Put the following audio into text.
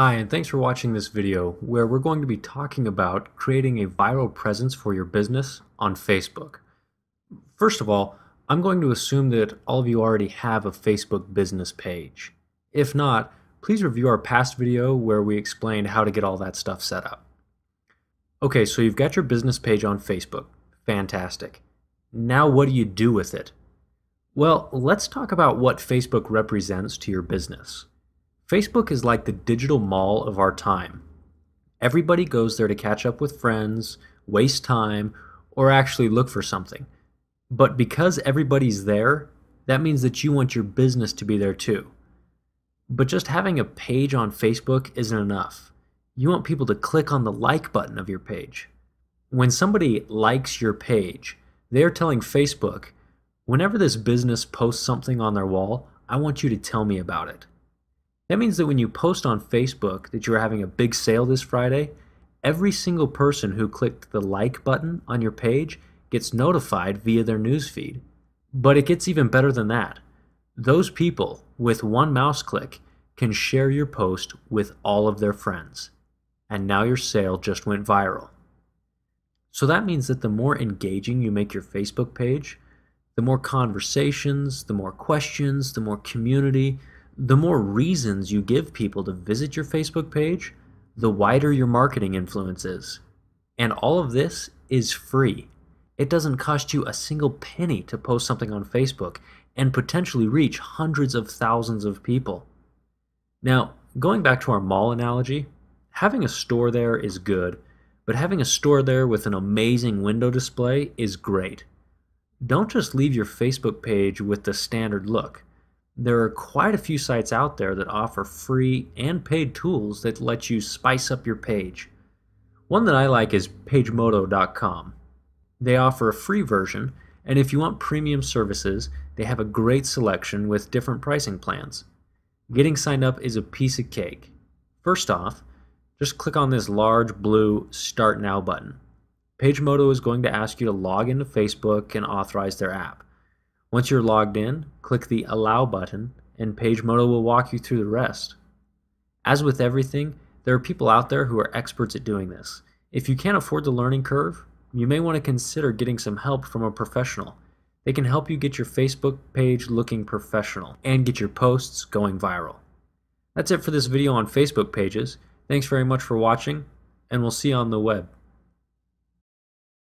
Hi, and thanks for watching this video where we're going to be talking about creating a viral presence for your business on Facebook. First of all, I'm going to assume that all of you already have a Facebook business page. If not, please review our past video where we explained how to get all that stuff set up. Okay, so you've got your business page on Facebook. Fantastic. Now what do you do with it? Well, let's talk about what Facebook represents to your business. Facebook is like the digital mall of our time. Everybody goes there to catch up with friends, waste time, or actually look for something. But because everybody's there, that means that you want your business to be there too. But just having a page on Facebook isn't enough. You want people to click on the like button of your page. When somebody likes your page, they're telling Facebook, whenever this business posts something on their wall, I want you to tell me about it. That means that when you post on Facebook that you're having a big sale this Friday, every single person who clicked the like button on your page gets notified via their newsfeed. But it gets even better than that. Those people, with one mouse click, can share your post with all of their friends. And now your sale just went viral. So that means that the more engaging you make your Facebook page, the more conversations, the more questions, the more community, the more reasons you give people to visit your Facebook page, the wider your marketing influence is. And all of this is free. It doesn't cost you a single penny to post something on Facebook and potentially reach hundreds of thousands of people. Now, going back to our mall analogy, having a store there is good, but having a store there with an amazing window display is great. Don't just leave your Facebook page with the standard look. There are quite a few sites out there that offer free and paid tools that let you spice up your page. One that I like is pagemodo.com. They offer a free version, and if you want premium services, they have a great selection with different pricing plans. Getting signed up is a piece of cake. First off, just click on this large blue Start Now button. PageModo is going to ask you to log into Facebook and authorize their app. Once you're logged in, click the Allow button and PageModo will walk you through the rest. As with everything, there are people out there who are experts at doing this. If you can't afford the learning curve, you may want to consider getting some help from a professional. They can help you get your Facebook page looking professional and get your posts going viral. That's it for this video on Facebook pages. Thanks very much for watching, and we'll see you on the web.